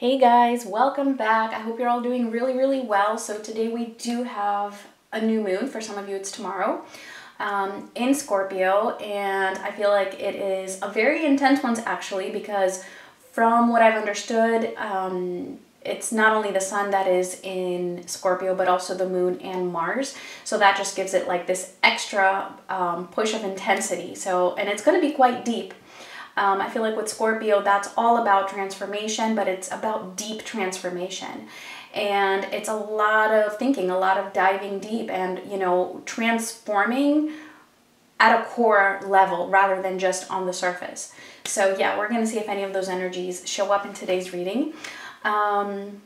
Hey guys, welcome back. I hope you're all doing really, really well. So today we do have a new moon. For some of you, it's tomorrow um, in Scorpio, and I feel like it is a very intense one actually because from what I've understood, um, it's not only the sun that is in Scorpio, but also the moon and Mars. So that just gives it like this extra um, push of intensity. So, and it's going to be quite deep. Um, I feel like with Scorpio, that's all about transformation, but it's about deep transformation. And it's a lot of thinking, a lot of diving deep and, you know, transforming at a core level rather than just on the surface. So, yeah, we're going to see if any of those energies show up in today's reading. Um,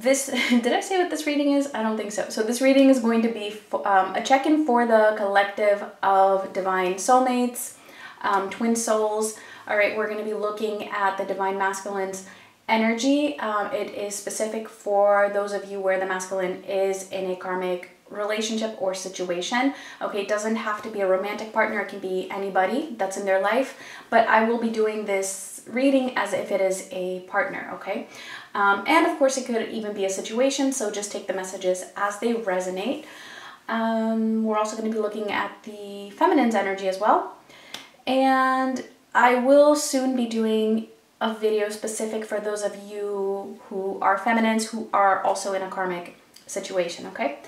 this did I say what this reading is? I don't think so. So this reading is going to be um, a check-in for the collective of divine soulmates, um, twin souls. All right, we're going to be looking at the divine masculine's energy. Um, it is specific for those of you where the masculine is in a karmic relationship or situation. Okay, it doesn't have to be a romantic partner, it can be anybody that's in their life, but I will be doing this reading as if it is a partner, okay? Um, and of course, it could even be a situation, so just take the messages as they resonate. Um, we're also going to be looking at the feminine's energy as well. And I will soon be doing a video specific for those of you who are feminines who are also in a karmic situation, okay?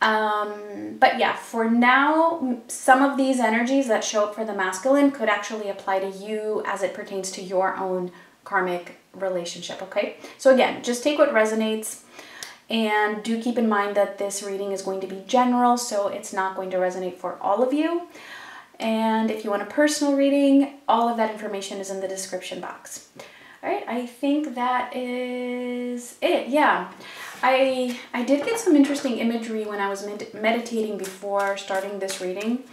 Um, but yeah, for now, some of these energies that show up for the masculine could actually apply to you as it pertains to your own karmic relationship, okay? So again, just take what resonates and do keep in mind that this reading is going to be general, so it's not going to resonate for all of you. And if you want a personal reading, all of that information is in the description box. All right, I think that is it. Yeah, I I did get some interesting imagery when I was med meditating before starting this reading.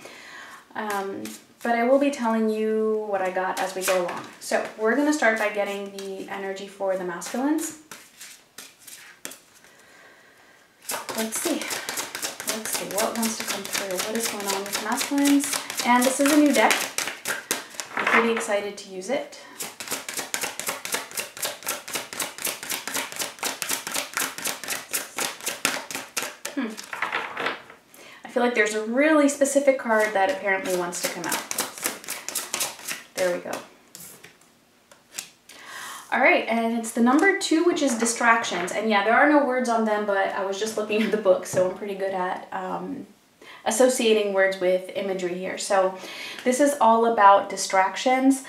Um, but I will be telling you what I got as we go along. So we're going to start by getting the energy for the masculines. Let's see. Let's see what wants to come through. What is going on with the masculines? And this is a new deck. I'm pretty excited to use it. Feel like there's a really specific card that apparently wants to come out. There we go. All right, and it's the number two, which is distractions. And yeah, there are no words on them, but I was just looking at the book, so I'm pretty good at um, associating words with imagery here. So this is all about distractions.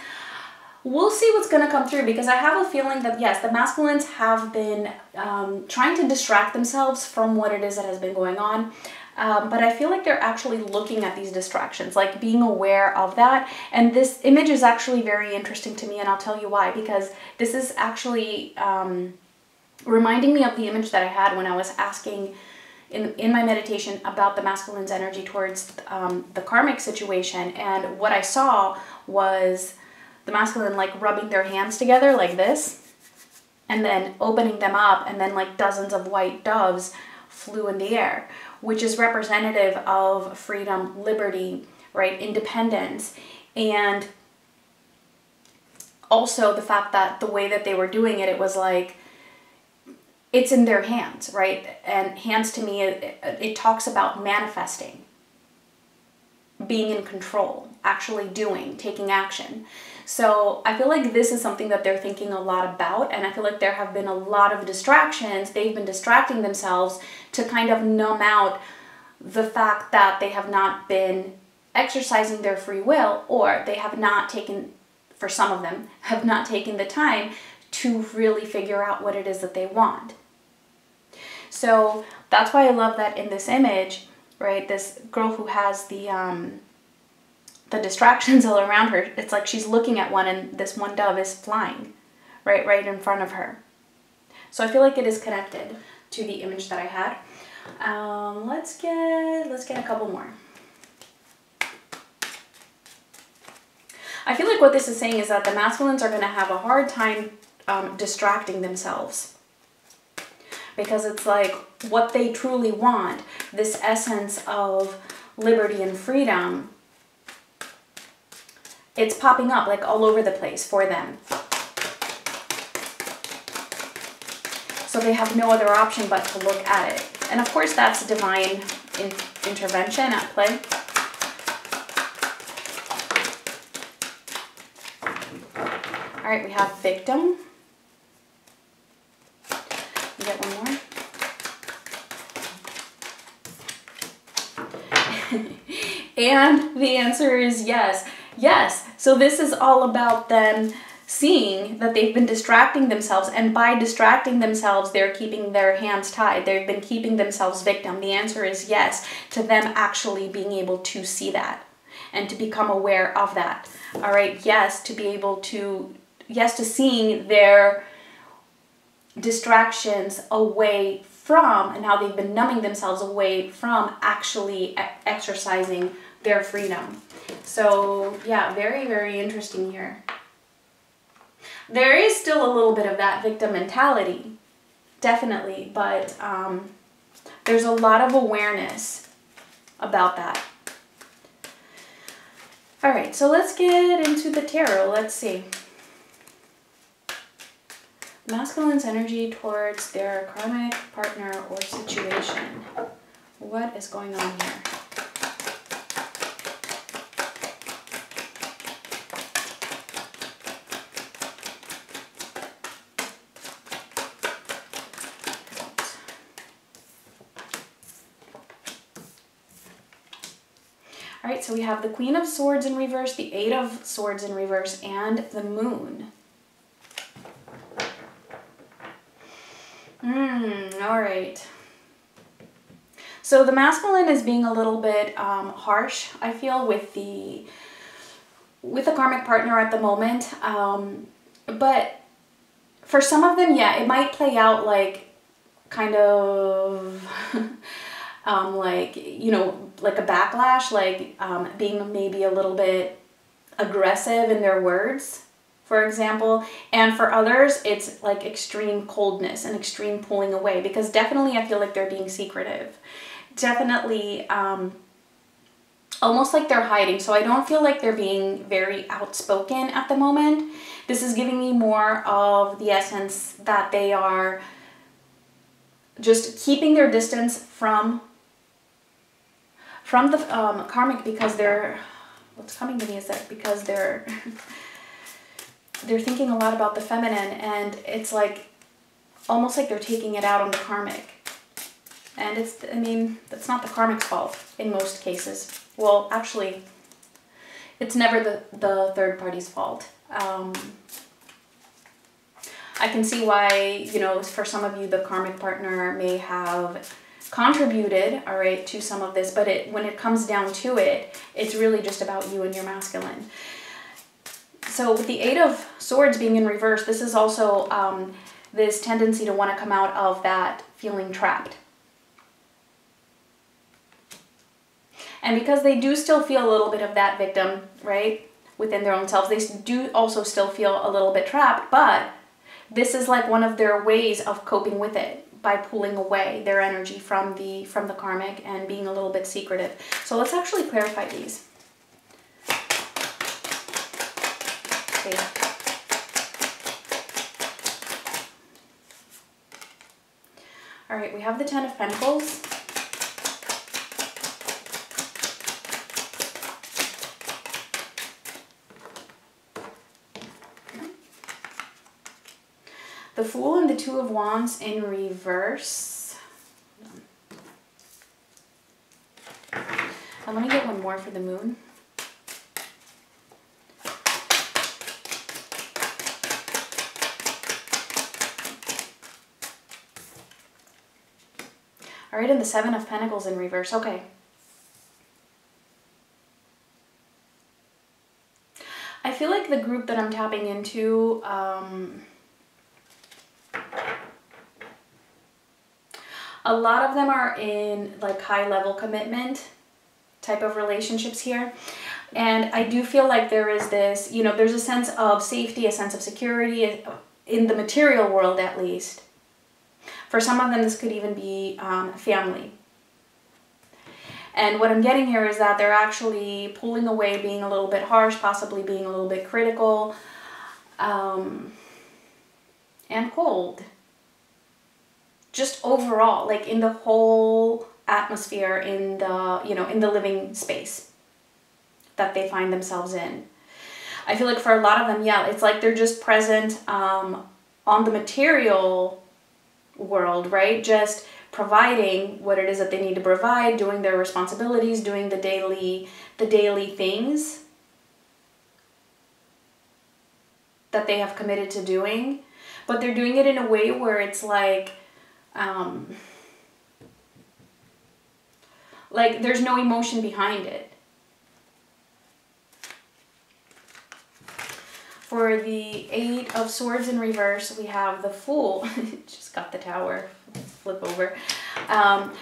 We'll see what's going to come through because I have a feeling that, yes, the masculines have been um, trying to distract themselves from what it is that has been going on. Um, but I feel like they're actually looking at these distractions, like being aware of that. And this image is actually very interesting to me, and I'll tell you why, because this is actually um, reminding me of the image that I had when I was asking in, in my meditation about the masculine's energy towards um, the karmic situation. And what I saw was the masculine like rubbing their hands together like this, and then opening them up, and then like dozens of white doves flew in the air which is representative of freedom, liberty, right, independence, and also the fact that the way that they were doing it, it was like it's in their hands, right? And hands to me, it, it talks about manifesting, being in control, actually doing, taking action. So I feel like this is something that they're thinking a lot about, and I feel like there have been a lot of distractions. They've been distracting themselves to kind of numb out the fact that they have not been exercising their free will, or they have not taken, for some of them, have not taken the time to really figure out what it is that they want. So that's why I love that in this image, right? This girl who has the um, the distractions all around her. It's like she's looking at one and this one dove is flying right right in front of her. So I feel like it is connected to the image that I had. Um, let's get let's get a couple more. I feel like what this is saying is that the masculines are going to have a hard time um, distracting themselves because it's like what they truly want, this essence of liberty and freedom it's popping up like all over the place for them. So they have no other option but to look at it. And of course that's divine in intervention at play. All right, we have victim. You get one more. and the answer is yes. Yes, so this is all about them seeing that they've been distracting themselves and by distracting themselves they're keeping their hands tied. They've been keeping themselves victim. The answer is yes to them actually being able to see that and to become aware of that. All right yes to be able to yes to seeing their distractions away from and how they've been numbing themselves away from actually exercising their freedom. So, yeah, very, very interesting here. There is still a little bit of that victim mentality, definitely, but um, there's a lot of awareness about that. All right, so let's get into the tarot. Let's see masculine's energy towards their karmic partner or situation. What is going on here? All right, so we have the Queen of Swords in reverse, the Eight of Swords in reverse, and the Moon. Hmm, all right. So the masculine is being a little bit um, harsh, I feel, with the with the karmic partner at the moment. Um, but for some of them, yeah, it might play out like kind of um, like, you know, like a backlash, like um, being maybe a little bit aggressive in their words for example. And for others, it's like extreme coldness and extreme pulling away because definitely I feel like they're being secretive. Definitely um, almost like they're hiding. So I don't feel like they're being very outspoken at the moment. This is giving me more of the essence that they are just keeping their distance from from the um, karmic because they're what's coming to me is that because they're they're thinking a lot about the feminine and it's like almost like they're taking it out on the karmic. And it's, I mean, that's not the karmic's fault in most cases. Well, actually, it's never the, the third party's fault. Um, I can see why, you know, for some of you, the karmic partner may have contributed, all right, to some of this, but it when it comes down to it, it's really just about you and your masculine. So with the Eight of Swords being in reverse, this is also um, this tendency to want to come out of that feeling trapped. And because they do still feel a little bit of that victim, right, within their own selves, they do also still feel a little bit trapped, but this is like one of their ways of coping with it by pulling away their energy from the from the karmic and being a little bit secretive. So let's actually clarify these. Okay. All right, we have the Ten of Pentacles. The Fool and the Two of Wands in reverse. And let me get one more for the Moon. All right, and the Seven of Pentacles in reverse. Okay. I feel like the group that I'm tapping into, um, a lot of them are in like high level commitment type of relationships here. And I do feel like there is this, you know, there's a sense of safety, a sense of security in the material world at least. For some of them, this could even be um, family. And what I'm getting here is that they're actually pulling away, being a little bit harsh, possibly being a little bit critical, um, and cold. Just overall, like in the whole atmosphere, in the, you know, in the living space that they find themselves in. I feel like for a lot of them, yeah, it's like they're just present um, on the material world, right? Just providing what it is that they need to provide, doing their responsibilities, doing the daily the daily things that they have committed to doing, but they're doing it in a way where it's like um, like there's no emotion behind it. For the Eight of Swords in reverse, we have the Fool. Just got the Tower. Flip over. Um,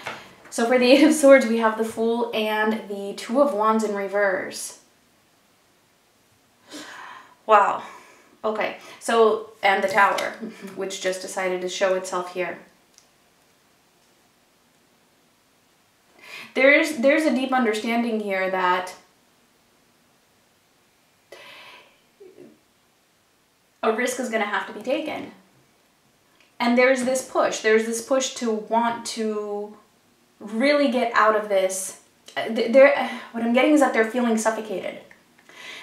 so for the Eight of Swords, we have the Fool and the Two of Wands in reverse. Wow. Okay, so, and the Tower, which just decided to show itself here. There's, there's a deep understanding here that a risk is going to have to be taken. And there's this push. There's this push to want to really get out of this. They're, what I'm getting is that they're feeling suffocated.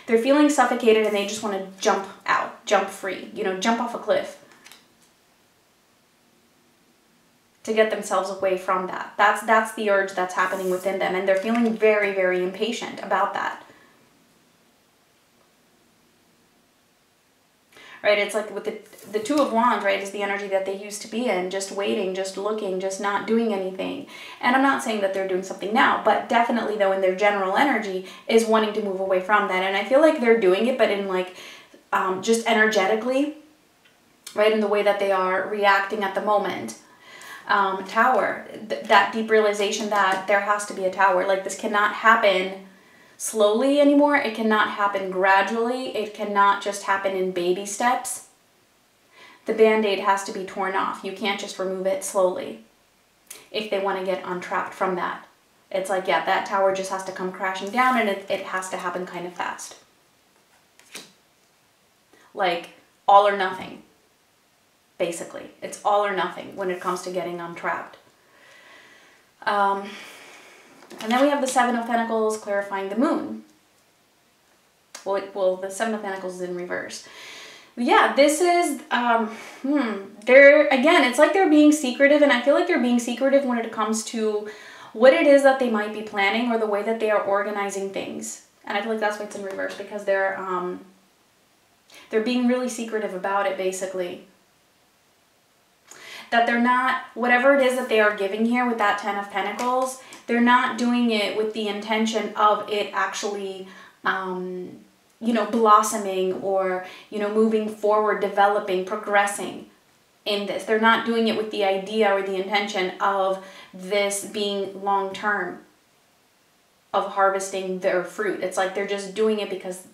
They're feeling suffocated and they just want to jump out, jump free, you know, jump off a cliff to get themselves away from that. That's that's the urge that's happening within them and they're feeling very very impatient about that. right? It's like with the, the Two of Wands, right, is the energy that they used to be in, just waiting, just looking, just not doing anything. And I'm not saying that they're doing something now, but definitely, though, in their general energy, is wanting to move away from that. And I feel like they're doing it, but in like um, just energetically, right, in the way that they are reacting at the moment. Um, tower, th- that deep realization that there has to be a tower. Like, this cannot happen slowly anymore. It cannot happen gradually. It cannot just happen in baby steps. The band-aid has to be torn off. You can't just remove it slowly if they want to get untrapped from that. It's like, yeah, that tower just has to come crashing down and it, it has to happen kind of fast. Like all or nothing, basically. It's all or nothing when it comes to getting untrapped. Um, and then we have the Seven of Pentacles clarifying the moon. Well, it, well the Seven of Pentacles is in reverse. Yeah, this is, um, hmm, they're, again, it's like they're being secretive, and I feel like they're being secretive when it comes to what it is that they might be planning or the way that they are organizing things. And I feel like that's why it's in reverse, because they're, um, they're being really secretive about it, basically that they're not whatever it is that they are giving here with that 10 of pentacles they're not doing it with the intention of it actually um, you know blossoming or you know moving forward developing progressing in this. They're not doing it with the idea or the intention of this being long term of harvesting their fruit. It's like they're just doing it because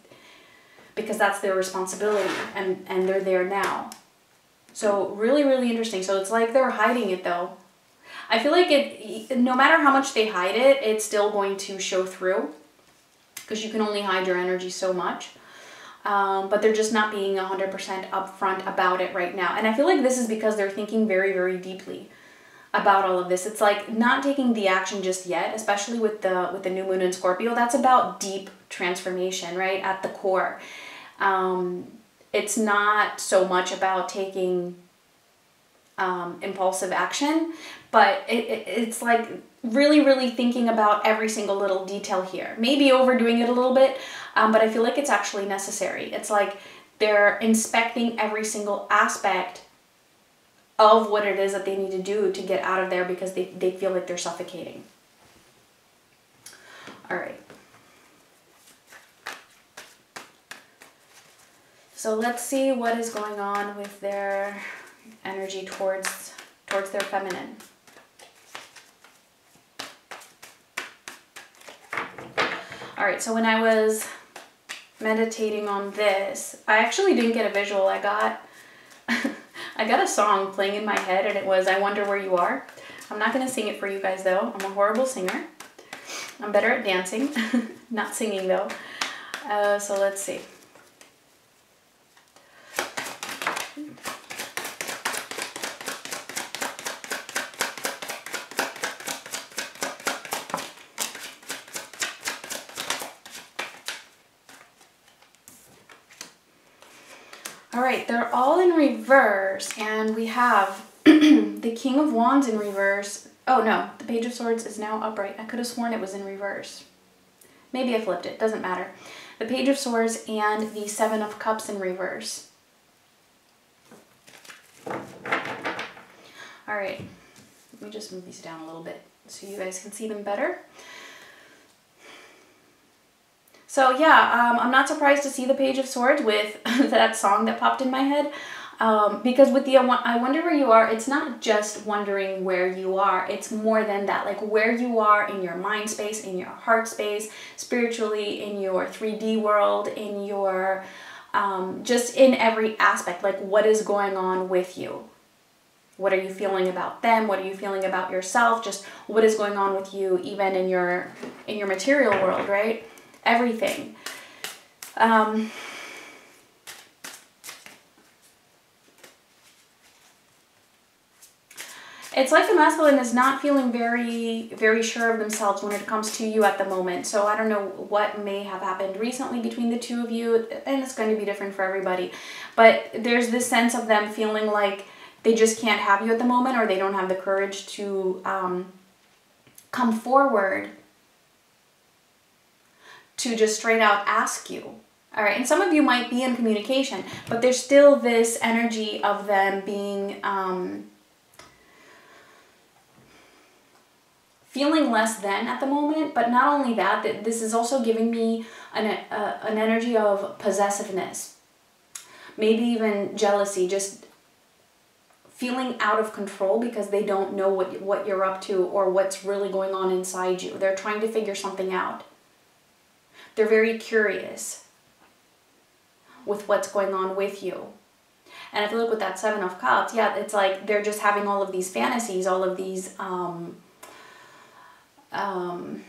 because that's their responsibility and and they're there now so really really interesting so it's like they're hiding it though I feel like it, no matter how much they hide it, it's still going to show through because you can only hide your energy so much. Um, but they're just not being 100% upfront about it right now. And I feel like this is because they're thinking very, very deeply about all of this. It's like not taking the action just yet, especially with the with the new moon in Scorpio. That's about deep transformation, right? At the core. Um, it's not so much about taking um, impulsive action, but it, it, it's like really, really thinking about every single little detail here. Maybe overdoing it a little bit, um, but I feel like it's actually necessary. It's like they're inspecting every single aspect of what it is that they need to do to get out of there because they, they feel like they're suffocating. All right. So let's see what is going on with their energy towards towards their feminine. All right, so when I was meditating on this, I actually didn't get a visual. I got I got a song playing in my head and it was I Wonder Where You Are. I'm not going to sing it for you guys though. I'm a horrible singer. I'm better at dancing, not singing though. Uh, so let's see. All right, all in reverse, and we have the King of Wands in reverse. Oh no, the Page of Swords is now upright. I could have sworn it was in reverse. Maybe I flipped it, doesn't matter. The Page of Swords and the Seven of Cups in reverse. All right, let me just move these down a little bit so you guys can see them better. So yeah, um, I'm not surprised to see the Page of Swords with that song that popped in my head. Um, because with the I wonder where you are, it's not just wondering where you are. It's more than that, like where you are in your mind space, in your heart space, spiritually, in your 3D world, in your, um, just in every aspect, like what is going on with you. What are you feeling about them? What are you feeling about yourself? Just what is going on with you, even in your, in your material world, right? Everything. Um, it's like the masculine is not feeling very very sure of themselves when it comes to you at the moment so i don't know what may have happened recently between the two of you and it's going to be different for everybody but there's this sense of them feeling like they just can't have you at the moment or they don't have the courage to um, come forward to just straight out ask you. All right, and some of you might be in communication, but there's still this energy of them being um, feeling less than at the moment. But not only that, that this is also giving me an uh, an energy of possessiveness, maybe even jealousy, just feeling out of control because they don't know what what you're up to or what's really going on inside you. They're trying to figure something out. They're very curious with what's going on with you. And if you look with that Seven of Cups, yeah, it's like they're just having all of these fantasies, all of these um, um,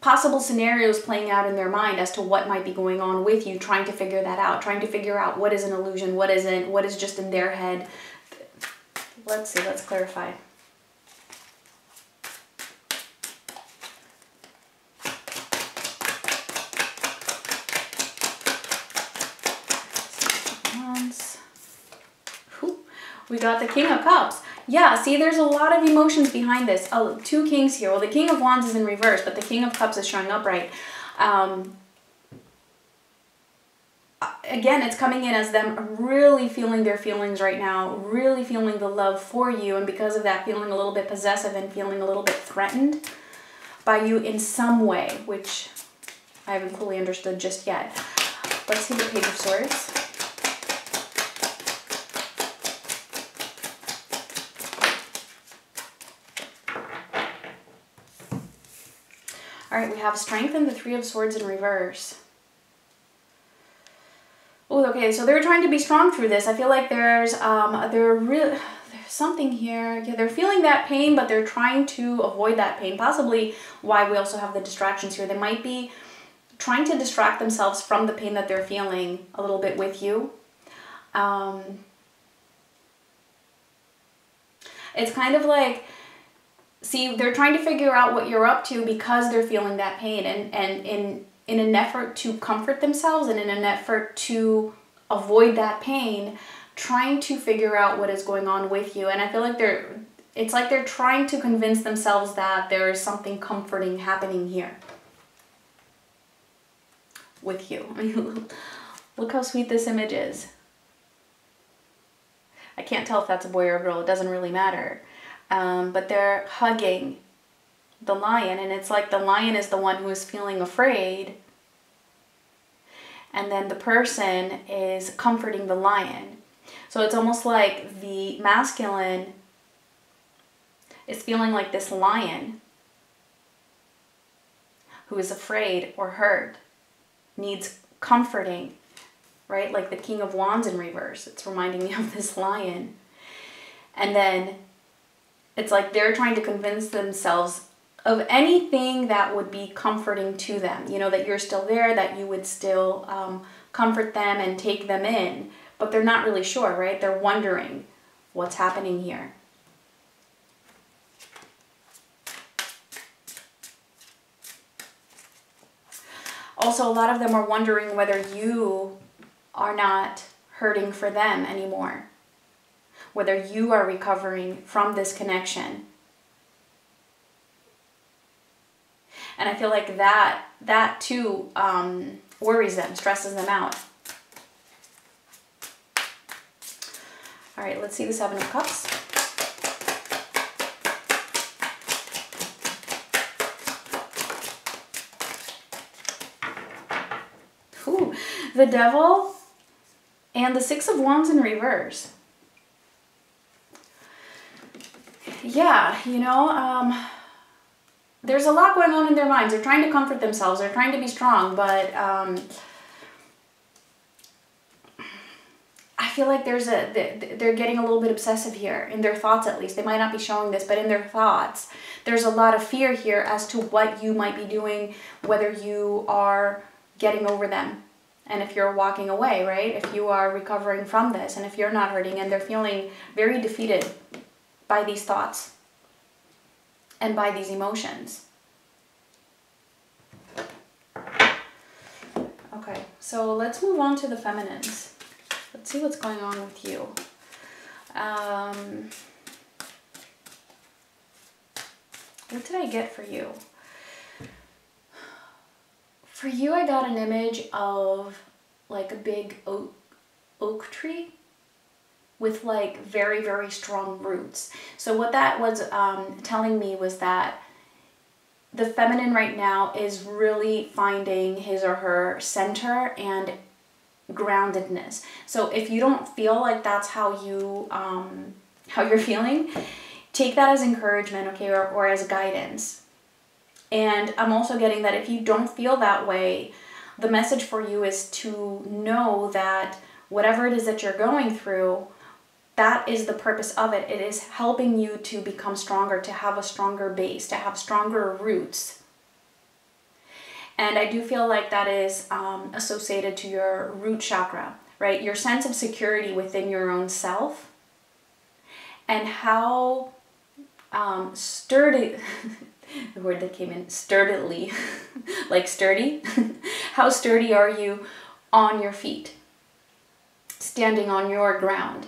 possible scenarios playing out in their mind as to what might be going on with you, trying to figure that out, trying to figure out what is an illusion, what isn't, what is just in their head. Let's see, let's clarify. We got the King of Cups. Yeah, see, there's a lot of emotions behind this. Oh, two kings here. Well, the King of Wands is in reverse, but the King of Cups is showing upright. Um, again, it's coming in as them really feeling their feelings right now, really feeling the love for you, and because of that, feeling a little bit possessive and feeling a little bit threatened by you in some way, which I haven't fully understood just yet. Let's see the Page of Swords. All right, we have strength and the three of swords in reverse. Oh, okay, so they're trying to be strong through this. I feel like there's, um, they're really, there's something here. Yeah, they're feeling that pain, but they're trying to avoid that pain. Possibly why we also have the distractions here. They might be trying to distract themselves from the pain that they're feeling a little bit with you. Um, it's kind of like see they're trying to figure out what you're up to because they're feeling that pain and and in in an effort to comfort themselves and in an effort to avoid that pain trying to figure out what is going on with you. And i feel like they're it's like they're trying to convince themselves that there is something comforting happening here with you. Look how sweet this image is. I can't tell if that's a boy or a girl. It doesn't really matter um, but they're hugging the lion, and it's like the lion is the one who is feeling afraid, and then the person is comforting the lion. So it's almost like the masculine is feeling like this lion who is afraid or hurt needs comforting, right? Like the King of Wands in reverse. It's reminding me of this lion. And then it's like they're trying to convince themselves of anything that would be comforting to them. You know, that you're still there, that you would still um, comfort them and take them in. But they're not really sure, right? They're wondering what's happening here. Also, a lot of them are wondering whether you are not hurting for them anymore. Whether you are recovering from this connection. And I feel like that that too um, worries them, stresses them out. All right, let's see the Seven of Cups. Ooh, the Devil and the Six of Wands in reverse. Yeah, you know, um, there's a lot going on in their minds. They're trying to comfort themselves. They're trying to be strong, but um, I feel like there's a they're getting a little bit obsessive here in their thoughts at least. They might not be showing this, but in their thoughts, there's a lot of fear here as to what you might be doing, whether you are getting over them and if you're walking away, right? If you are recovering from this and if you're not hurting and they're feeling very defeated by these thoughts and by these emotions. Okay, so let's move on to the feminines. Let's see what's going on with you. Um, what did I get for you? For you, I got an image of like a big oak, oak tree with like very, very strong roots. So what that was um, telling me was that the feminine right now is really finding his or her center and groundedness. So if you don't feel like that's how you um, how you're feeling, take that as encouragement, okay, or, or as guidance. And I'm also getting that if you don't feel that way, the message for you is to know that whatever it is that you're going through, that is the purpose of it. It is helping you to become stronger, to have a stronger base, to have stronger roots. And I do feel like that is um, associated to your root chakra, right? Your sense of security within your own self and how um, sturdy. the word that came in sturdily, like sturdy. How sturdy are you on your feet, standing on your ground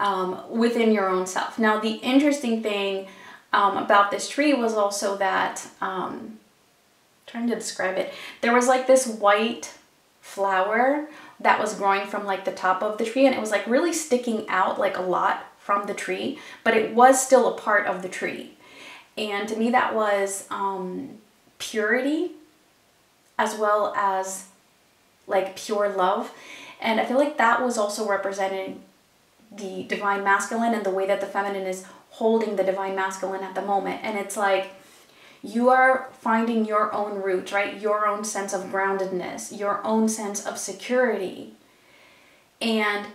um, within your own self? Now, the interesting thing um, about this tree was also that, um, trying to describe it, there was like this white flower that was growing from like the top of the tree and it was like really sticking out like a lot from the tree, but it was still a part of the tree. And to me, that was um, purity as well as like pure love. And I feel like that was also representing the divine masculine and the way that the feminine is holding the divine masculine at the moment. And it's like you are finding your own roots, right? Your own sense of groundedness, your own sense of security. And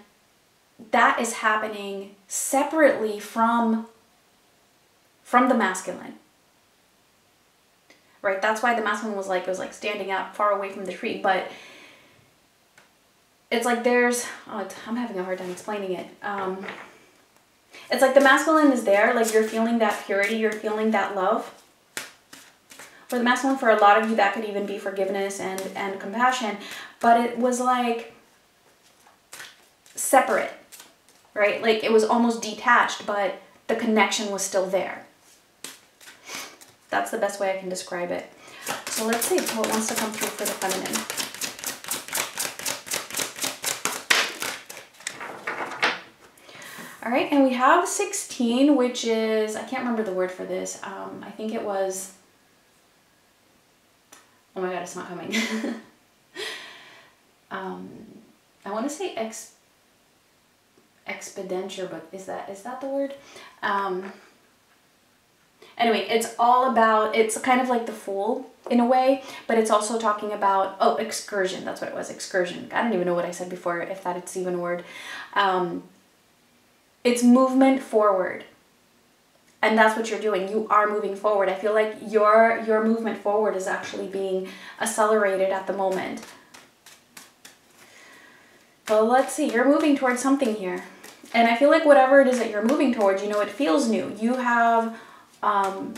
that is happening separately from from the masculine. Right? That's why the masculine was like was like standing up far away from the tree, but it's like there's oh, I'm having a hard time explaining it. Um, it's like the masculine is there, like you're feeling that purity, you're feeling that love. For the masculine, for a lot of you, that could even be forgiveness and and compassion, but it was like separate, right? Like it was almost detached, but the connection was still there. That's the best way I can describe it. So let's see what wants to come through for the feminine. All right, and we have 16, which is, I can't remember the word for this. Um, I think it was, oh my God, it's not coming. um, I want to say ex, but is that, is that the word? Um, Anyway, it's all about, it's kind of like the Fool in a way, but it's also talking about, oh, excursion. That's what it was, excursion. I don't even know what I said before, if that's even a word. Um, it's movement forward. And that's what you're doing. You are moving forward. I feel like your your movement forward is actually being accelerated at the moment. But let's see, you're moving towards something here. And I feel like whatever it is that you're moving towards, you know, it feels new. You have um,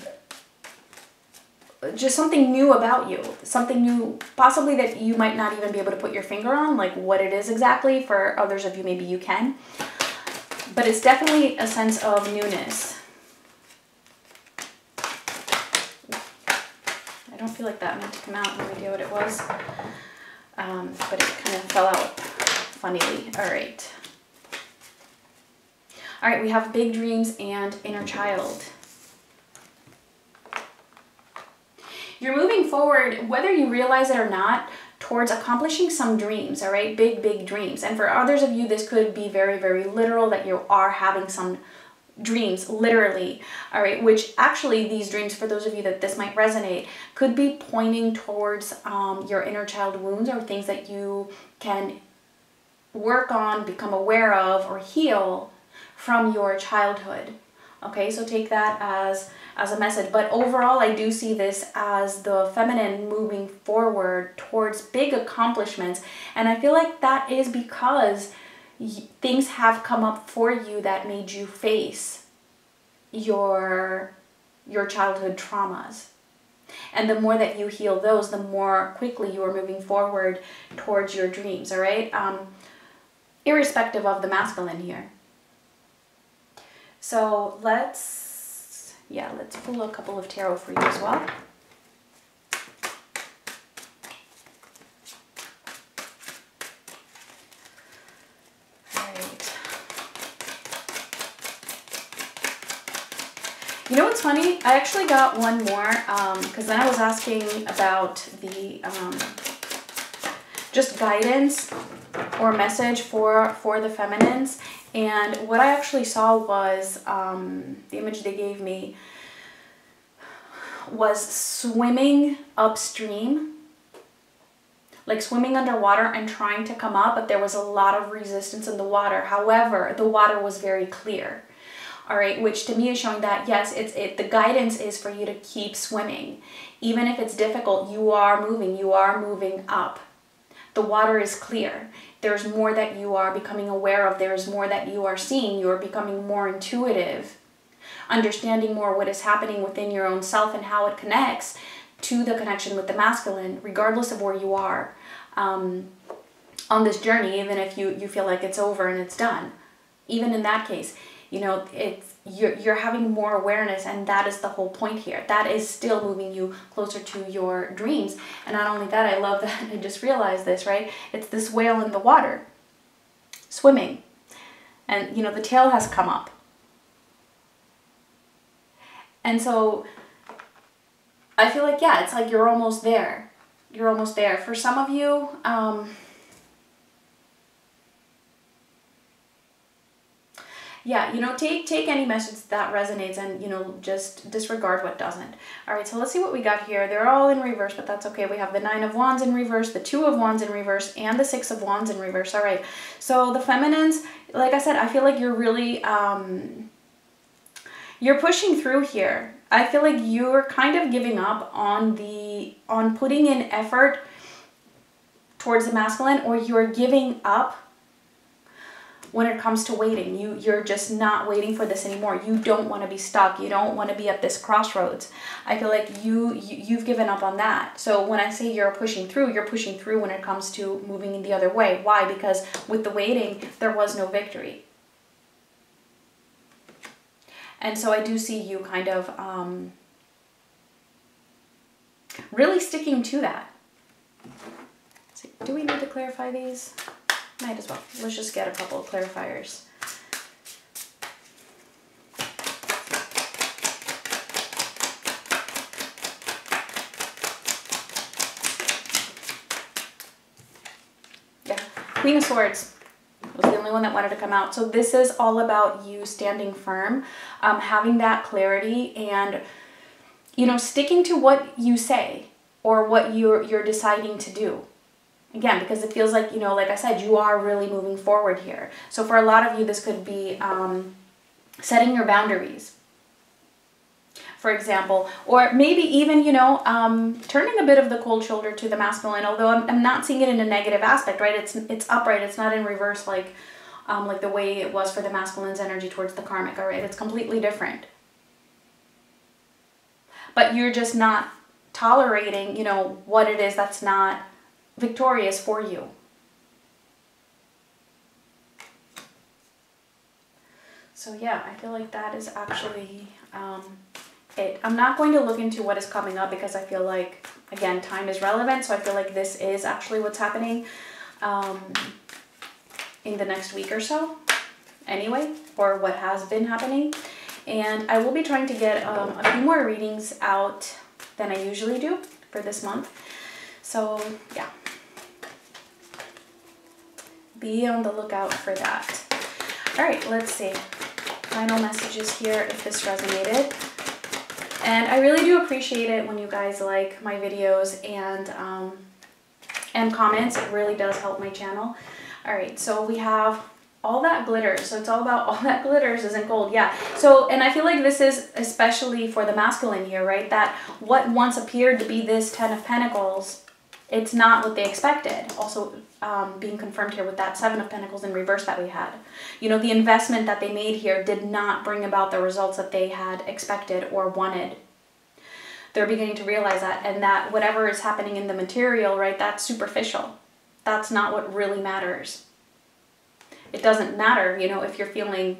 just something new about you, something new, possibly that you might not even be able to put your finger on, like what it is exactly. For others of you, maybe you can. But it's definitely a sense of newness. I don't feel like that meant to come out. No idea what it was. Um, but it kind of fell out funnily. All right. All right, we have big dreams and inner child. You're moving forward, whether you realize it or not, towards accomplishing some dreams, all right? Big, big dreams. And for others of you, this could be very, very literal that you are having some dreams, literally, all right? Which actually, these dreams, for those of you that this might resonate, could be pointing towards um, your inner child wounds or things that you can work on, become aware of, or heal from your childhood. Okay, so take that as as a message. But overall, I do see this as the feminine moving forward towards big accomplishments. And I feel like that is because things have come up for you that made you face your your childhood traumas. And the more that you heal those, the more quickly you are moving forward towards your dreams, all right? Um, irrespective of the masculine here. So let's yeah, let's pull a couple of tarot for you as well. You know what's funny? I actually got one more because um, then I was asking about the um, just guidance or message for for the feminines and what I actually saw was um, the image they gave me was swimming upstream like swimming underwater and trying to come up but there was a lot of resistance in the water. However the water was very clear. All right which to me is showing that yes it's it the guidance is for you to keep swimming. Even if it's difficult you are moving you are moving up the water is clear. There's more that you are becoming aware of, there's more that you are seeing, you're becoming more intuitive, understanding more what is happening within your own self and how it connects to the connection with the masculine, regardless of where you are um, on this journey, even if you, you feel like it's over and it's done. Even in that case, you know, it's you're, you're having more awareness and that is the whole point here. That is still moving you closer to your dreams. And not only that i love that i just realized this right? It's this whale in the water swimming. And you know the tail has come up. And so i feel like yeah it's like you're almost there. You're almost there. For some of you um, yeah, you know, take take any message that resonates and, you know, just disregard what doesn't. All right, so let's see what we got here. They're all in reverse, but that's okay. We have the Nine of Wands in reverse, the Two of Wands in reverse, and the Six of Wands in reverse. All right, so the feminines, like I said, I feel like you're really, um, you're pushing through here. I feel like you're kind of giving up on the, on putting in effort towards the masculine or you're giving up when it comes to waiting. You you're just not waiting for this anymore. You don't want to be stuck. You don't want to be at this crossroads. I feel like you, you you've given up on that. So when I say you're pushing through, you're pushing through when it comes to moving in the other way. Why? Because with the waiting, there was no victory. And so I do see you kind of um, really sticking to that. So do we need to clarify these? Might as well. Let's just get a couple of clarifiers. Yeah, Queen of Swords was the only one that wanted to come out. So this is all about you standing firm, um, having that clarity and, you know, sticking to what you say or what you're, you're deciding to do. Again, because it feels like, you know, like I said, you are really moving forward here. So for a lot of you, this could be um, setting your boundaries, for example, or maybe even, you know, um, turning a bit of the cold shoulder to the masculine, although I'm, I'm not seeing it in a negative aspect, right? It's, it's upright, it's not in reverse like, um, like the way it was for the masculine's energy towards the karmic, all right? It's completely different. But you're just not tolerating, you know, what it is that's not victorious for you. So yeah, I feel like that is actually um, it. I'm not going to look into what is coming up because I feel like, again, time is relevant. So I feel like this is actually what's happening um, in the next week or so anyway, or what has been happening. And I will be trying to get um, a few more readings out than I usually do for this month. So yeah, be on the lookout for that. All right, let's see. Final messages here if this resonated. And I really do appreciate it when you guys like my videos and um, and comments. It really does help my channel. All right, so we have all that glitters. So it's all about all that glitters isn't gold. Yeah. So, and I feel like this is especially for the masculine here, right? That what once appeared to be this Ten of Pentacles, it's not what they expected. Also um, being confirmed here with that Seven of Pentacles in reverse that we had. You know, the investment that they made here did not bring about the results that they had expected or wanted. They're beginning to realize that and that whatever is happening in the material, right, that's superficial. That's not what really matters it doesn't matter, you know, if you're feeling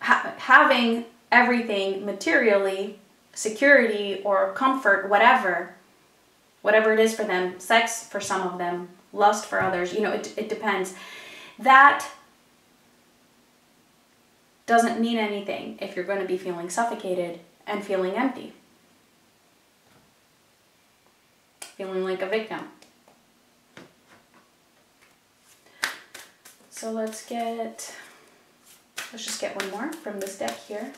ha having everything materially, security or comfort, whatever, whatever it is for them, sex for some of them, lust for others, you know, it, it depends. That doesn't mean anything if you're going to be feeling suffocated and feeling empty. Feeling like a victim. So let's get, let's just get one more from this deck here.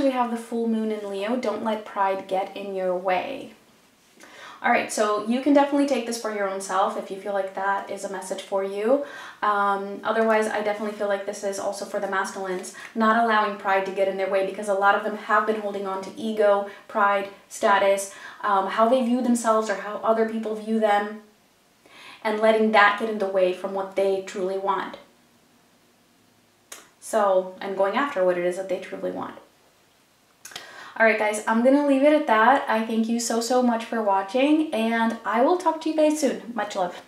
And we have the full moon in Leo. Don't let pride get in your way. All right, so you can definitely take this for your own self if you feel like that is a message for you. Um, otherwise, I definitely feel like this is also for the masculines, not allowing pride to get in their way because a lot of them have been holding on to ego, pride, status, um, how they view themselves or how other people view them, and letting that get in the way from what they truly want. So, and going after what it is that they truly want. All right, guys, I'm to leave it at that. I thank you so, so much for watching, and I will talk to you guys soon. Much love.